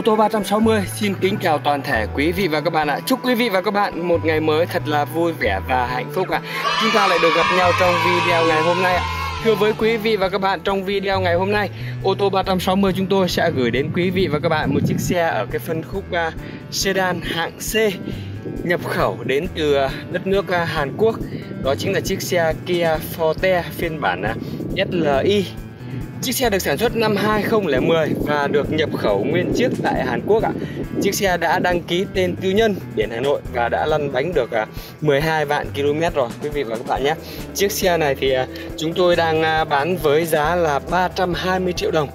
Ô tô 360 xin kính chào toàn thể quý vị và các bạn ạ. Chúc quý vị và các bạn một ngày mới thật là vui vẻ và hạnh phúc ạ. Chúng ta lại được gặp nhau trong video ngày hôm nay ạ. Thưa với quý vị và các bạn trong video ngày hôm nay, ô tô 360 chúng tôi sẽ gửi đến quý vị và các bạn một chiếc xe ở cái phân khúc uh, sedan hạng C nhập khẩu đến từ à, đất nước uh, Hàn Quốc. Đó chính là chiếc xe Kia Forte phiên bản uh, SLI Chiếc xe được sản xuất năm 2010 và được nhập khẩu nguyên chiếc tại Hàn Quốc ạ. Chiếc xe đã đăng ký tên tư nhân biển Hà Nội và đã lăn bánh được à, 12 vạn km rồi quý vị và các bạn nhé. Chiếc xe này thì à, chúng tôi đang à, bán với giá là 320 triệu đồng.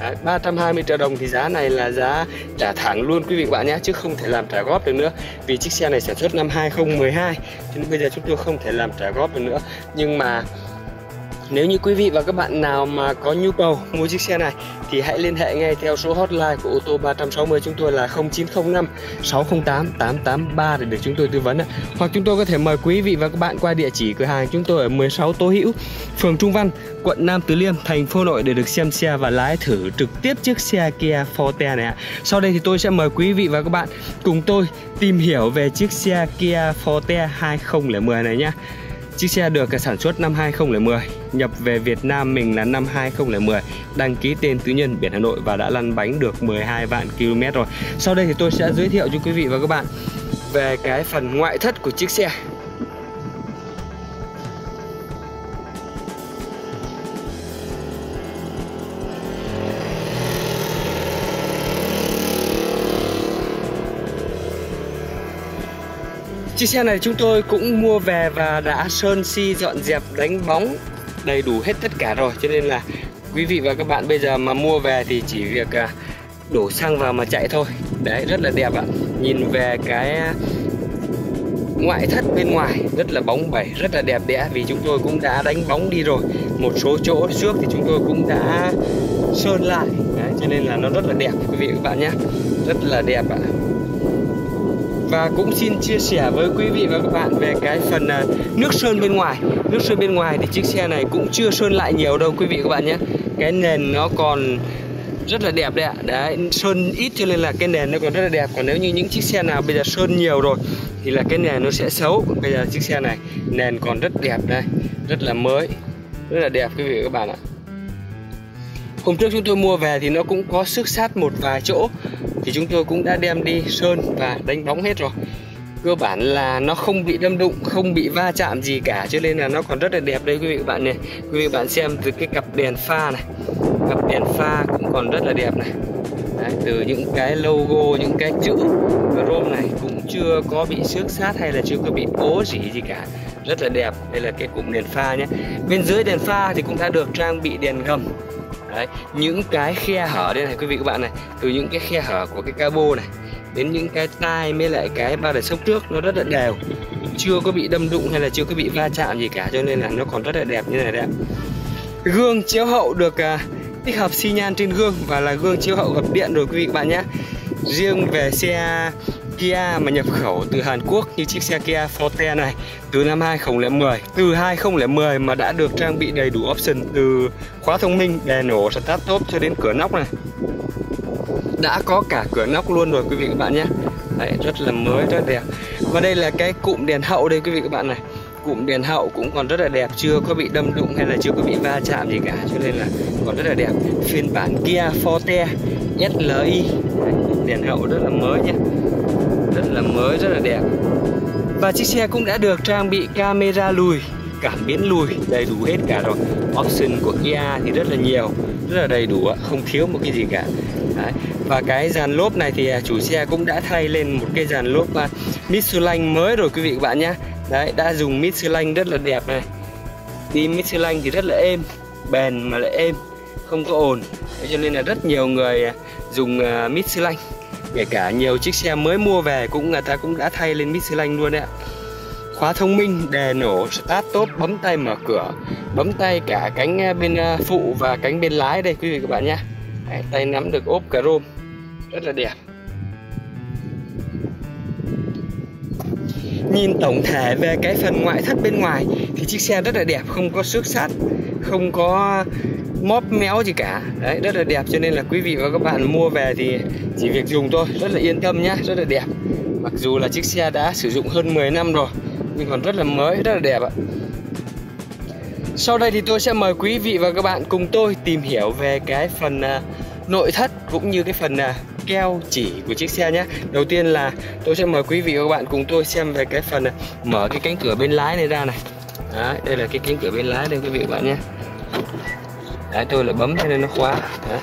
Đấy, 320 triệu đồng thì giá này là giá trả thẳng luôn quý vị và bạn nhé chứ không thể làm trả góp được nữa vì chiếc xe này sản xuất năm 2012 nên bây giờ chúng tôi không thể làm trả góp được nữa nhưng mà nếu như quý vị và các bạn nào mà có nhu cầu mua chiếc xe này thì hãy liên hệ ngay theo số hotline của ô tô 360 chúng tôi là 0905 608 883 để được chúng tôi tư vấn Hoặc chúng tôi có thể mời quý vị và các bạn qua địa chỉ cửa hàng chúng tôi ở 16 Tô Hữu, phường Trung Văn, quận Nam Từ Liêm, thành phố Nội để được xem xe và lái thử trực tiếp chiếc xe Kia Forte này ạ. Sau đây thì tôi sẽ mời quý vị và các bạn cùng tôi tìm hiểu về chiếc xe Kia Forte 2010 này nhé. Chiếc xe được sản xuất năm 2010, nhập về Việt Nam mình là năm 2010, đăng ký tên tư nhân biển Hà Nội và đã lăn bánh được 12 vạn km rồi. Sau đây thì tôi sẽ giới thiệu cho quý vị và các bạn về cái phần ngoại thất của chiếc xe. Chiếc xe này chúng tôi cũng mua về và đã sơn si dọn dẹp đánh bóng đầy đủ hết tất cả rồi. Cho nên là quý vị và các bạn bây giờ mà mua về thì chỉ việc à, đổ xăng vào mà chạy thôi. Đấy rất là đẹp ạ. Nhìn về cái ngoại thất bên ngoài rất là bóng bẩy rất là đẹp đẽ vì chúng tôi cũng đã đánh bóng đi rồi. Một số chỗ trước thì chúng tôi cũng đã sơn lại. Đấy, cho nên là nó rất là đẹp quý vị và các bạn nhé. Rất là đẹp ạ và cũng xin chia sẻ với quý vị và các bạn về cái phần à, nước sơn bên ngoài. Nước sơn bên ngoài thì chiếc xe này cũng chưa sơn lại nhiều đâu quý vị và các bạn nhé. Cái nền nó còn rất là đẹp đấy ạ. Đấy, sơn ít cho nên là cái nền nó còn rất là đẹp. Còn nếu như những chiếc xe nào bây giờ sơn nhiều rồi thì là cái nền nó sẽ xấu. Bây giờ chiếc xe này, nền còn rất đẹp đây. Rất là mới, rất là đẹp quý vị và các bạn ạ. Hôm trước chúng tôi mua về thì nó cũng có sức sát một vài chỗ. Thì chúng tôi cũng đã đem đi sơn và đánh bóng hết rồi. Cơ bản là nó không bị đâm đụng, không bị va chạm gì cả Cho nên là nó còn rất là đẹp đây quý vị các bạn này. Quý vị bạn xem từ cái cặp đèn pha này. Cặp đèn pha cũng còn rất là đẹp này. Đấy, từ những cái logo, những cái chữ chrome này cũng chưa có bị xước sát hay là chưa có bị ố gì gì cả. Rất là đẹp. Đây là cái cụm đèn pha nhé. Bên dưới đèn pha thì cũng đã được trang bị đèn gầm. Đấy, những cái khe hở đây này quý vị các bạn này từ những cái khe hở của cái cabo này đến những cái tai mới lại cái ba đời sốc trước nó rất là đều. Chưa có bị đâm đụng hay là chưa có bị va chạm gì cả cho nên là nó còn rất là đẹp như này đấy gương chiếu hậu được uh, tích hợp xi nhan trên gương và là gương chiếu hậu gập điện rồi quý vị các bạn nhé. Riêng về xe Kia mà nhập khẩu từ Hàn Quốc như chiếc xe Kia Forte này từ năm 2010 từ 2010 mà đã được trang bị đầy đủ option từ khóa thông minh đèn nổ start top cho đến cửa nóc này. Đã có cả cửa nóc luôn rồi quý vị các bạn nhé. Đấy, rất là mới rất đẹp. Và đây là cái cụm đèn hậu đây quý vị các bạn này. Cụm đèn hậu cũng còn rất là đẹp chưa có bị đâm đụng hay là chưa có bị va chạm gì cả cho nên là còn rất là đẹp. Phiên bản Kia Forte SLI đèn hậu rất là mới nhé rất là mới, rất là đẹp. Và chiếc xe cũng đã được trang bị camera lùi, cảm biến lùi đầy đủ hết cả rồi. Option của Kia thì rất là nhiều, rất là đầy đủ không thiếu một cái gì cả. Đấy. và cái dàn lốp này thì à, chủ xe cũng đã thay lên một cái dàn lốp à, Michelin mới rồi quý vị các bạn nhé. Đấy, đã dùng Michelin rất là đẹp này. Đi Michelin thì rất là êm, bền mà lại êm, không có ồn. Cho nên là rất nhiều người à, dùng Michelin kể cả nhiều chiếc xe mới mua về cũng người ta cũng đã thay lên Michelin luôn đấy ạ. Khóa thông minh đề nổ, start tốt, bấm tay mở cửa. Bấm tay cả cánh à, bên à, phụ và cánh bên lái đây, quý vị các bạn nhé. Tay nắm được ốp chrome. Rất là đẹp. Nhìn tổng thể về cái phần ngoại thất bên ngoài thì chiếc xe rất là đẹp, không có xước sát không có móp méo gì cả. Đấy rất là đẹp cho nên là quý vị và các bạn mua về thì chỉ việc dùng thôi. Rất là yên tâm nhá rất là đẹp. Mặc dù là chiếc xe đã sử dụng hơn 10 năm rồi nhưng còn rất là mới rất là đẹp ạ. Sau đây thì tôi sẽ mời quý vị và các bạn cùng tôi tìm hiểu về cái phần uh, nội thất cũng như cái phần uh, keo chỉ của chiếc xe nhé Đầu tiên là tôi sẽ mời quý vị và các bạn cùng tôi xem về cái phần uh, mở cái cánh cửa bên lái này ra này. Đấy, đây là cái cánh cửa bên lái đây quý vị và các bạn nhé. Đấy, tôi lại bấm cho nên nó khóa. Đấy.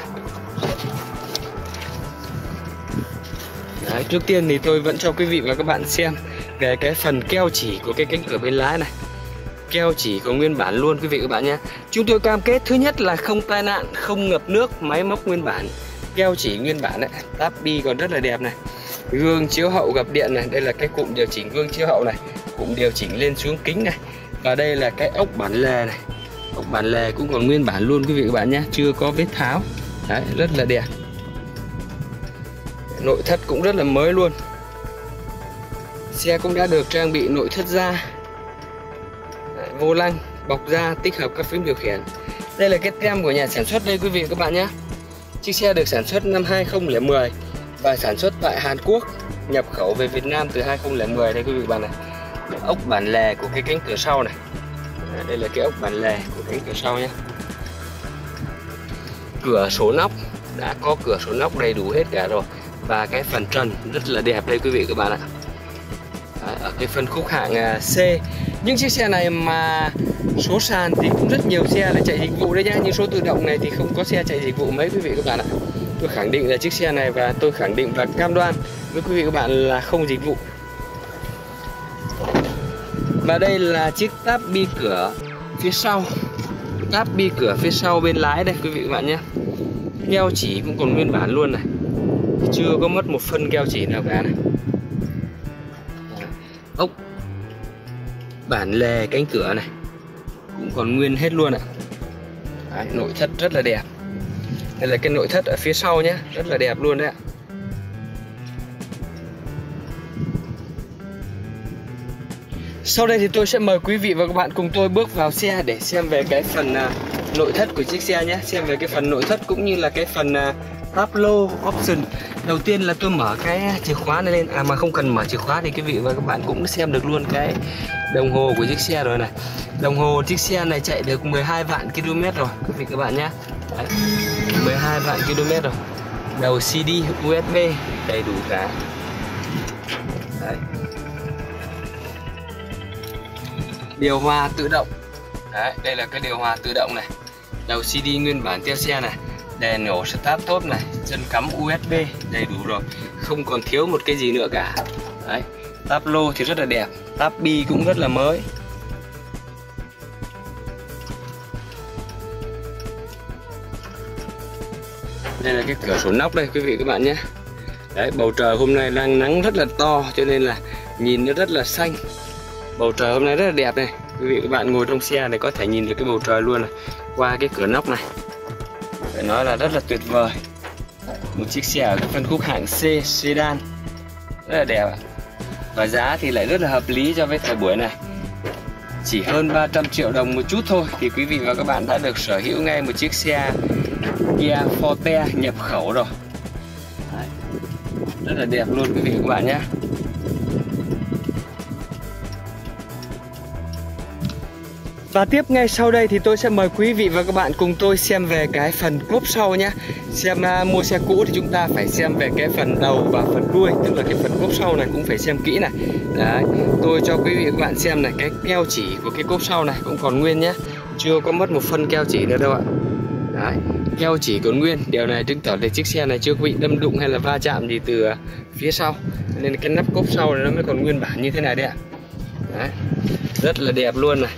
Đấy, trước tiên thì tôi vẫn cho quý vị và các bạn xem về cái phần keo chỉ của cái cánh cửa bên lái này. Keo chỉ có nguyên bản luôn quý vị các bạn nhé. Chúng tôi cam kết thứ nhất là không tai nạn không ngập nước máy móc nguyên bản. Keo chỉ nguyên bản đấy táp bi còn rất là đẹp này. Gương chiếu hậu gặp điện này đây là cái cụm điều chỉnh gương chiếu hậu này cụm điều chỉnh lên xuống kính này. Và đây là cái ốc bản lề này bản lề cũng còn nguyên bản luôn quý vị các bạn nhé, chưa có vết tháo. Đấy, rất là đẹp. Nội thất cũng rất là mới luôn. Xe cũng đã được trang bị nội thất da. Vô lăng, bọc da, tích hợp các phím điều khiển. Đây là cái tem của nhà sản xuất đây quý vị các bạn nhé. Chiếc xe được sản xuất năm 2010 và sản xuất tại Hàn Quốc, nhập khẩu về Việt Nam từ 2010 đây quý vị các bạn này. Ốc bản lề của cái cánh cửa sau này đây là cái ốc bản lề của cánh cửa sau nhé cửa sổ nóc, đã có cửa sổ nóc đầy đủ hết cả rồi. Và cái phần trần rất là đẹp đây quý vị các bạn ạ. Ở cái phân khúc hạng à, C. Những chiếc xe này mà số sàn thì cũng rất nhiều xe là chạy dịch vụ đấy nhá. Nhưng số tự động này thì không có xe chạy dịch vụ mấy quý vị các bạn ạ. Tôi khẳng định là chiếc xe này và tôi khẳng định và cam đoan với quý vị các bạn là không dịch vụ và đây là chiếc táp bi cửa phía sau. Táp bi cửa phía sau bên lái đây, quý vị các bạn nhé. Keo chỉ cũng còn nguyên bản luôn này. Chưa có mất một phân keo chỉ nào cả này. Ốc, bản lề cánh cửa này cũng còn nguyên hết luôn ạ. À. nội thất rất là đẹp. Đây là cái nội thất ở phía sau nhé, rất là đẹp luôn đấy ạ. Sau đây thì tôi sẽ mời quý vị và các bạn cùng tôi bước vào xe để xem về cái phần uh, nội thất của chiếc xe nhé. Xem về cái phần nội thất cũng như là cái phần uh, tab lô option. Đầu tiên là tôi mở cái chìa khóa này lên. À mà không cần mở chìa khóa thì quý vị và các bạn cũng xem được luôn cái đồng hồ của chiếc xe rồi này. Đồng hồ chiếc xe này chạy được 12 vạn km rồi quý vị các bạn nhé. Đấy, 12 vạn km rồi. Đầu CD USB đầy đủ cả. Đấy. Điều hòa tự động. Đấy, đây là cái điều hòa tự động này. Đầu CD nguyên bản theo xe này. Đèn nổ start top này. Chân cắm USB đầy đủ rồi. Không còn thiếu một cái gì nữa cả. Đấy táp lô thì rất là đẹp. Táp bi cũng rất là mới. Đây là cái cửa sổ nóc đây quý vị các bạn nhé. Đấy bầu trời hôm nay đang nắng rất là to cho nên là nhìn nó rất là xanh bầu trời hôm nay rất là đẹp này. Quý vị, các bạn ngồi trong xe này có thể nhìn được cái bầu trời luôn này. Qua cái cửa nóc này. Phải nói là rất là tuyệt vời. Một chiếc xe ở phân khúc hạng C, sedan. Rất là đẹp. Và giá thì lại rất là hợp lý cho với thời buổi này. Chỉ hơn 300 triệu đồng một chút thôi thì quý vị và các bạn đã được sở hữu ngay một chiếc xe Kia Forte nhập khẩu rồi. Đấy. rất là đẹp luôn quý vị và các bạn nhé. Và tiếp ngay sau đây thì tôi sẽ mời quý vị và các bạn cùng tôi xem về cái phần cốp sau nhé. Xem uh, mua xe cũ thì chúng ta phải xem về cái phần đầu và phần đuôi Tức là cái phần cốp sau này cũng phải xem kỹ này. Đấy, tôi cho quý vị và các bạn xem này Cái keo chỉ của cái cốp sau này cũng còn nguyên nhé. Chưa có mất một phân keo chỉ nữa đâu ạ. Đấy, keo chỉ còn nguyên. Điều này chứng tỏ là chiếc xe này chưa bị đâm đụng hay là va chạm gì từ à, phía sau. Nên cái nắp cốp sau này nó mới còn nguyên bản như thế này đấy ạ. Đấy, rất là đẹp luôn này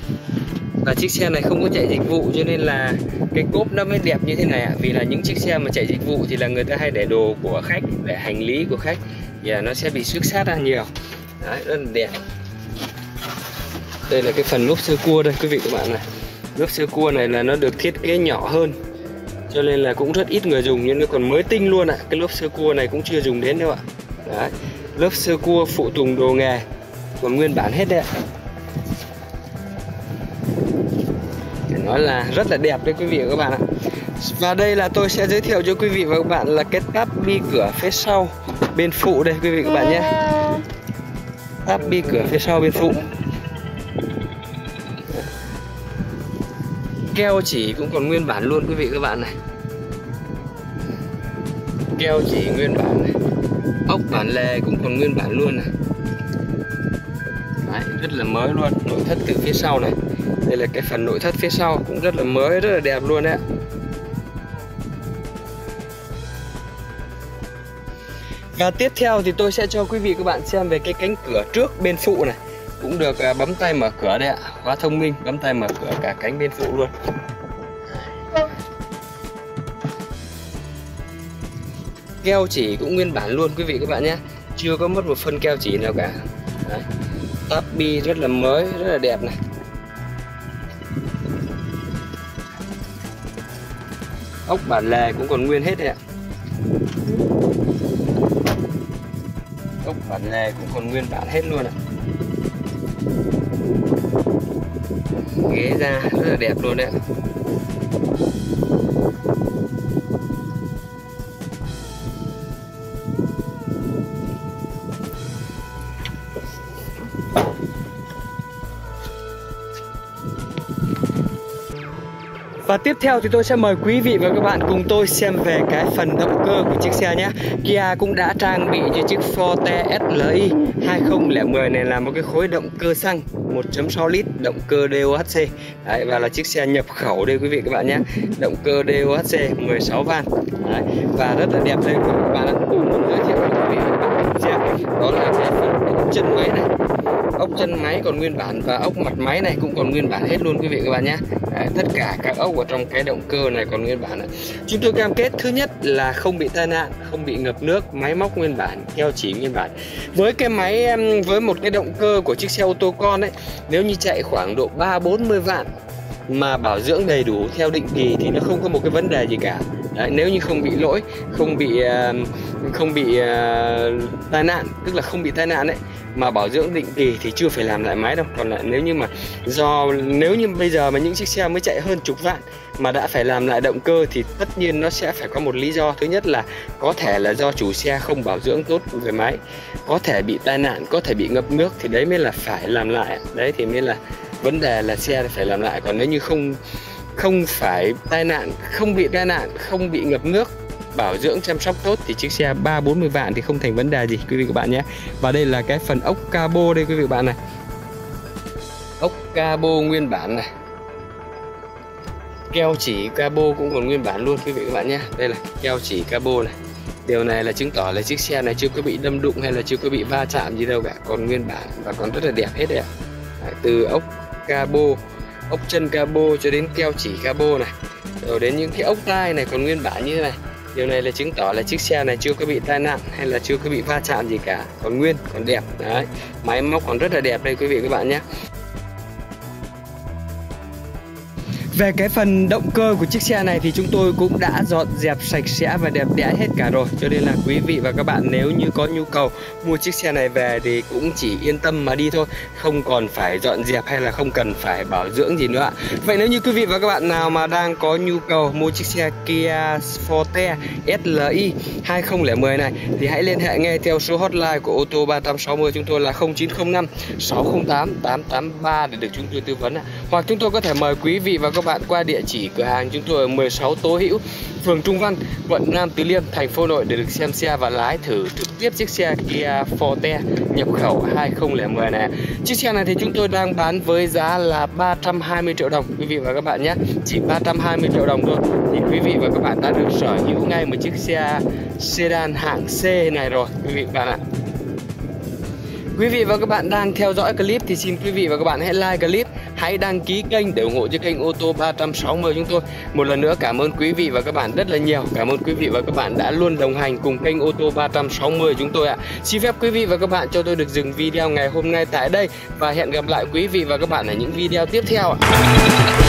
và chiếc xe này không có chạy dịch vụ cho nên là cái cốp nó mới đẹp như thế này ạ. Vì là những chiếc xe mà chạy dịch vụ thì là người ta hay để đồ của khách để hành lý của khách. Và nó sẽ bị xước sát ra nhiều. Đấy, rất là đẹp. Đây là cái phần lốp sơ cua đây quý vị các bạn này. Lốp sơ cua này là nó được thiết kế nhỏ hơn. Cho nên là cũng rất ít người dùng nhưng nó còn mới tinh luôn ạ. Cái lốp sơ cua này cũng chưa dùng đến đâu ạ. Đấy. lốp sơ cua phụ tùng đồ nghề. Còn nguyên bản hết đấy ạ nói là rất là đẹp đấy quý vị và các bạn ạ. Và đây là tôi sẽ giới thiệu cho quý vị và các bạn là cái táp bi cửa phía sau bên phụ đây quý vị và các bạn nhé. Táp bi cửa phía sau bên phụ. Keo chỉ cũng còn nguyên bản luôn quý vị các bạn này. Keo chỉ nguyên bản này. Ốc bản lề cũng còn nguyên bản luôn này. Đấy, rất là mới luôn nội thất từ phía sau này đây là cái phần nội thất phía sau cũng rất là mới rất là đẹp luôn đấy Và tiếp theo thì tôi sẽ cho quý vị các bạn xem về cái cánh cửa trước bên phụ này. Cũng được à, bấm tay mở cửa đấy ạ. Quá thông minh bấm tay mở cửa cả cánh bên phụ luôn. Keo chỉ cũng nguyên bản luôn quý vị các bạn nhé. Chưa có mất một phân keo chỉ nào cả. Đấy. Tắp bi rất là mới, rất là đẹp này. Ốc bản lề cũng còn nguyên hết đấy ạ. Ốc bản lề cũng còn nguyên bản hết luôn ạ. Ghế ra rất là đẹp luôn đấy ạ. Và tiếp theo thì tôi sẽ mời quý vị và các bạn cùng tôi xem về cái phần động cơ của chiếc xe nhé. Kia cũng đã trang bị cho chiếc Forte SLI 2010 này là một cái khối động cơ xăng 1.6 lít động cơ DOHC Đấy, và là chiếc xe nhập khẩu đây quý vị các bạn nhé. Động cơ DOHC 16 van. Đấy, Và rất là đẹp đây. Quý vị các bạn ạ cùng giới thiệu với quý vị và các bạn xem. Đó là cái phần chân máy này ốc chân máy còn nguyên bản và ốc mặt máy này cũng còn nguyên bản hết luôn quý vị các bạn nhé. Đấy, tất cả các ốc ở trong cái động cơ này còn nguyên bản chúng tôi cam kết thứ nhất là không bị tai nạn không bị ngập nước máy móc nguyên bản keo chỉ nguyên bản. Với cái máy với một cái động cơ của chiếc xe ô tô con ấy nếu như chạy khoảng độ ba bốn mươi vạn mà bảo dưỡng đầy đủ theo định kỳ thì nó không có một cái vấn đề gì cả. Đấy, nếu như không bị lỗi không bị à, không bị uh, tai nạn tức là không bị tai nạn đấy mà bảo dưỡng định kỳ thì chưa phải làm lại máy đâu. Còn lại nếu như mà do, nếu như bây giờ mà những chiếc xe mới chạy hơn chục vạn mà đã phải làm lại động cơ thì tất nhiên nó sẽ phải có một lý do. Thứ nhất là có thể là do chủ xe không bảo dưỡng tốt về máy, có thể bị tai nạn, có thể bị ngập nước thì đấy mới là phải làm lại. Đấy thì mới là vấn đề là xe phải làm lại. Còn nếu như không không phải tai nạn, không bị tai nạn, không bị ngập nước bảo dưỡng chăm sóc tốt thì chiếc xe 3 40 vạn thì không thành vấn đề gì quý vị các bạn nhé. Và đây là cái phần ốc cabo đây quý vị các bạn này. Ốc cabo nguyên bản này. Keo chỉ cabo cũng còn nguyên bản luôn quý vị các bạn nhé. Đây là keo chỉ cabo này. Điều này là chứng tỏ là chiếc xe này chưa có bị đâm đụng hay là chưa có bị va chạm gì đâu cả, còn nguyên bản và còn rất là đẹp hết đấy ạ. Từ ốc cabo, ốc chân cabo cho đến keo chỉ cabo này. Rồi đến những cái ốc tai này còn nguyên bản như thế này Điều này là chứng tỏ là chiếc xe này chưa có bị tai nạn hay là chưa có bị va chạm gì cả Còn nguyên, còn đẹp. Đấy, máy móc còn rất là đẹp đây quý vị các bạn nhé. Về cái phần động cơ của chiếc xe này thì chúng tôi cũng đã dọn dẹp sạch sẽ và đẹp đẽ hết cả rồi. Cho nên là quý vị và các bạn nếu như có nhu cầu mua chiếc xe này về thì cũng chỉ yên tâm mà đi thôi. Không còn phải dọn dẹp hay là không cần phải bảo dưỡng gì nữa Vậy nếu như quý vị và các bạn nào mà đang có nhu cầu mua chiếc xe Kia Forte SLI 2010 này Thì hãy liên hệ ngay theo số hotline của ô tô 360 chúng tôi là 0905 608 883 để được chúng tôi tư vấn Hoặc chúng tôi có thể mời quý vị và các bạn bạn qua địa chỉ cửa hàng chúng tôi ở 16 Tố Hữu, phường Trung Văn, quận Nam Từ Liêm, thành phố Nội để được xem xe và lái thử trực tiếp chiếc xe Kia Forte nhập khẩu 2010 này. Chiếc xe này thì chúng tôi đang bán với giá là 320 triệu đồng quý vị và các bạn nhé. Chỉ 320 triệu đồng thôi thì quý vị và các bạn đã được sở hữu ngay một chiếc xe sedan hạng C này rồi quý vị và các bạn ạ. Quý vị và các bạn đang theo dõi clip thì xin quý vị và các bạn hãy like clip, hãy đăng ký kênh để ủng hộ cho kênh ô tô 360 chúng tôi. Một lần nữa cảm ơn quý vị và các bạn rất là nhiều. Cảm ơn quý vị và các bạn đã luôn đồng hành cùng kênh ô tô 360 chúng tôi ạ. Xin phép quý vị và các bạn cho tôi được dừng video ngày hôm nay tại đây và hẹn gặp lại quý vị và các bạn ở những video tiếp theo ạ.